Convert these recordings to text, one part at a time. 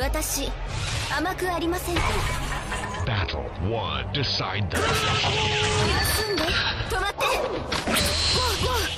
私甘くありません Battle 1. Decide 休んで止まってもうもう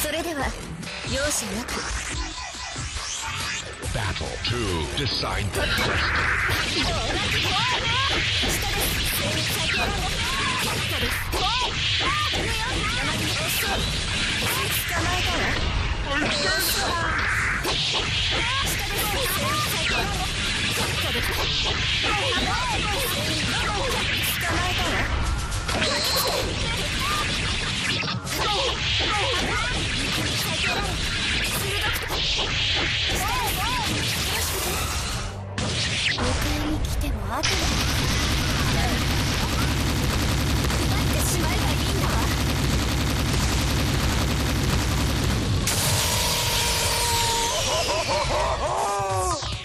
それでは容赦なく Battle 2. Decide the destiny. 迎えに来ても後だ奪ってしまえばいいんだわ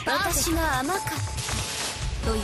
私が甘かった。という